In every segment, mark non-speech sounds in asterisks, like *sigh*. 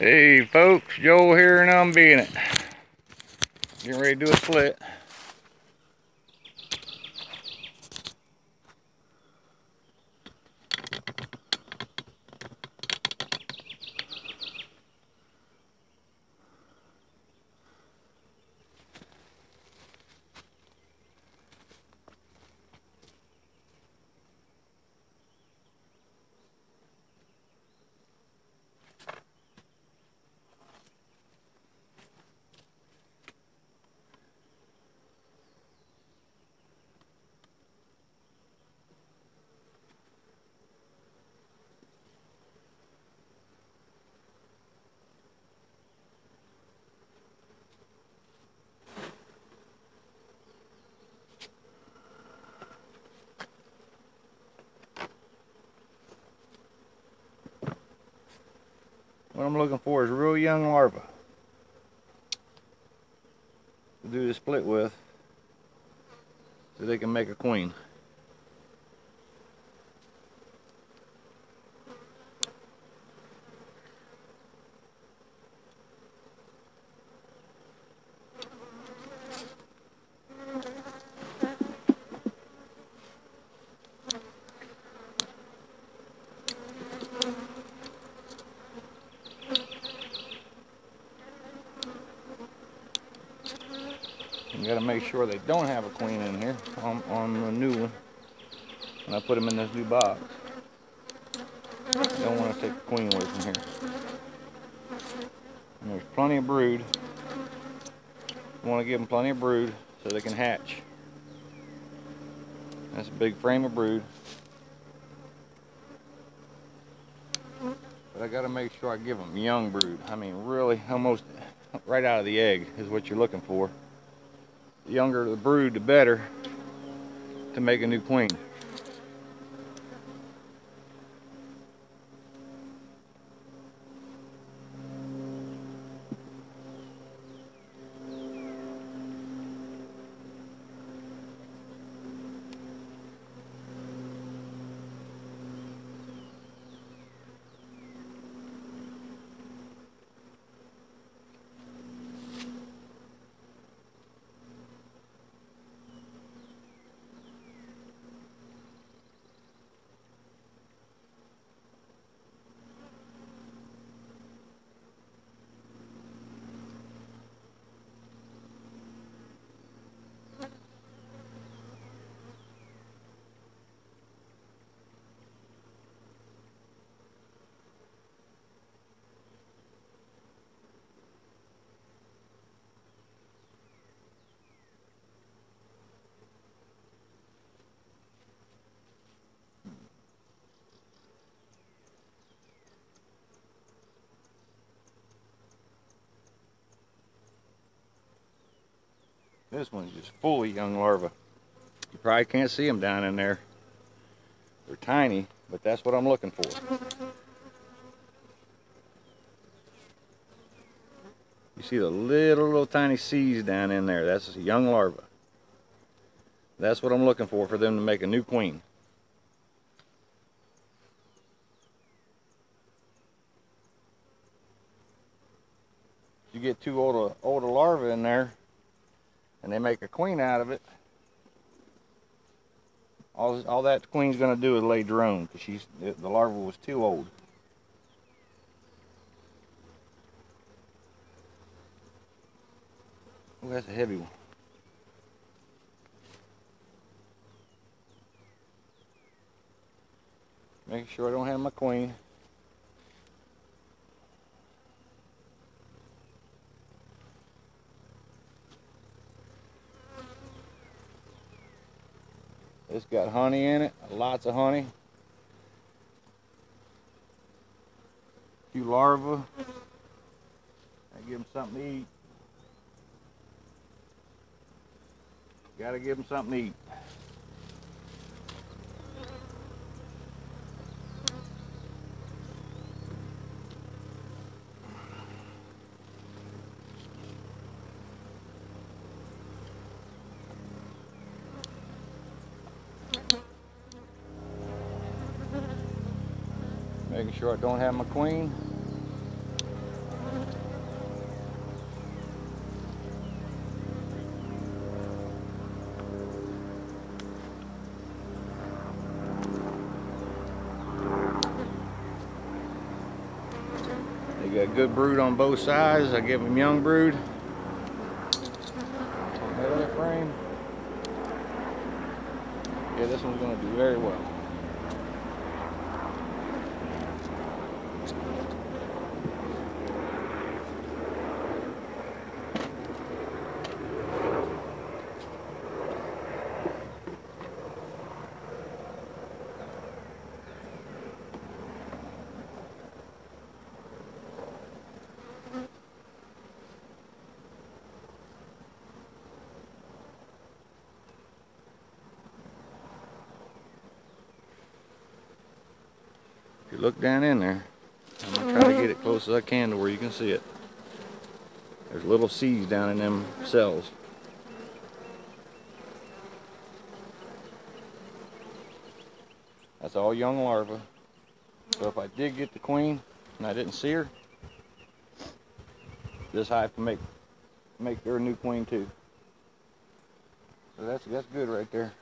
Hey folks, Joel here and I'm Bee N It. Getting ready to do a split. I'm looking for is real young larvae to do the split with so they can make a queen. Gotta make sure they don't have a queen in here on, on the new one. And I put them in this new box. Don't want to take the queen away from here. And there's plenty of brood. Want to give them plenty of brood so they can hatch. That's a big frame of brood. But I gotta make sure I give them young brood. I mean, really, almost right out of the egg is what you're looking for. Younger the brood, the better to make a new queen. This one's just full of young larvae. You probably can't see them down in there. They're tiny, but that's what I'm looking for. You see the little, little tiny seeds down in there. That's a young larva. That's what I'm looking for, for them to make a new queen. You get two older, older larvae in there, and they make a queen out of it, all, all that queen's going to do is lay drone because she's the larva was too old. Oh, that's a heavy one. Making sure I don't have my queen. Got honey in it, lots of honey. A few larvae. I give them something to eat. Gotta give them something to eat. Making sure I don't have my queen. They got good brood on both sides. I give them young brood. Another frame. Yeah, this one's going to do very well. Look down in there, I'm going to try to get it *laughs* close as I can to where you can see it. There's little seeds down in them cells. That's all young larvae. So if I did get the queen and I didn't see her, this hive can make make their new queen too. So that's that's good right there.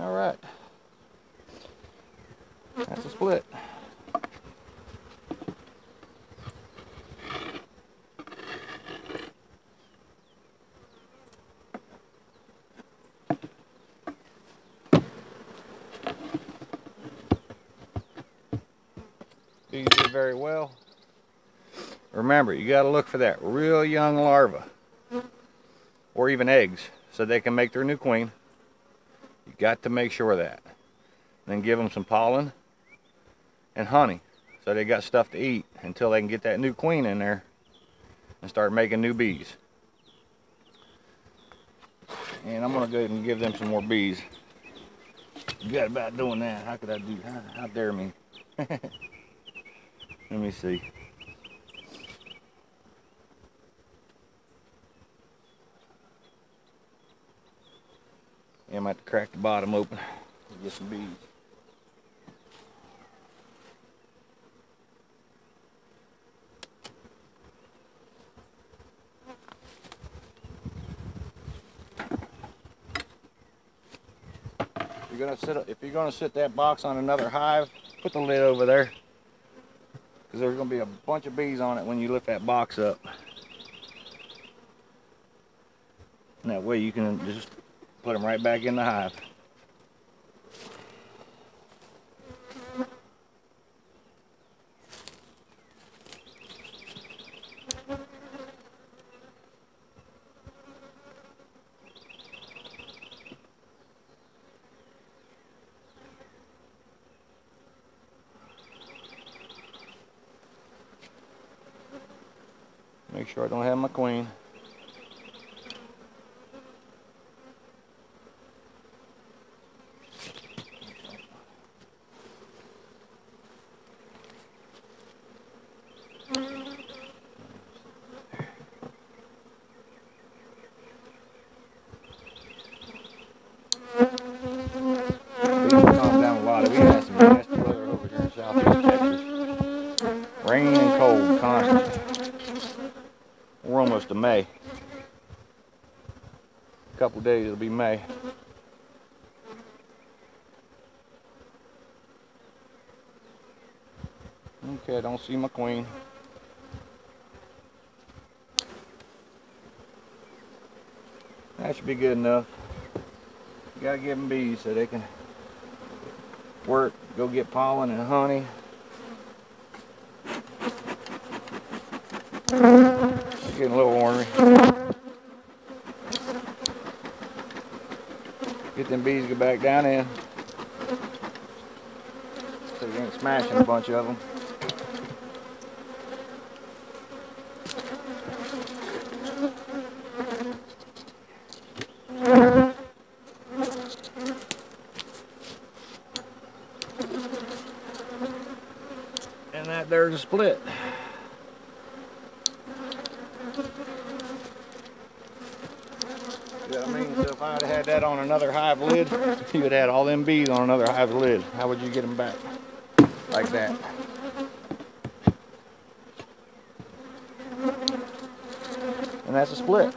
All right. That's a split. These did very well. Remember, you got to look for that real young larva or even eggs so they can make their new queen. You got to make sure of that. Then give them some pollen and honey so they got stuff to eat until they can get that new queen in there and start making new bees. And I'm gonna go ahead and give them some more bees. Got about doing that. How could I do how, how dare me? *laughs* Let me see. Yeah, I might to crack the bottom open get some bees. Gonna sit if you're gonna sit that box on another hive, put the lid over there. Because there's gonna be a bunch of bees on it when you lift that box up. And that way you can just put them right back in the hive. Make sure I don't have my queen. Things have calmed down a lot. We had some nasty weather over here in southeast Texas. Rain and cold constantly. We're almost to May. A couple days it'll be May. Okay, I don't see my queen. That should be good enough. You gotta give them bees so they can work, go get pollen and honey. Getting a little ornery. Get them bees to go back down in. So you ain't smashing a bunch of them. And that there's a split. You know what I mean? So if I had had that on another hive lid, you would add all them bees on another hive lid. How would you get them back? Like that. And that's a split.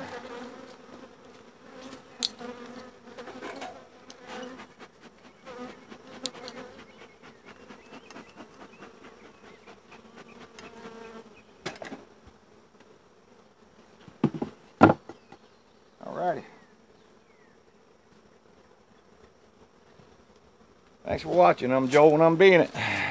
Thanks for watching. I'm Joel and I'm Bee N It.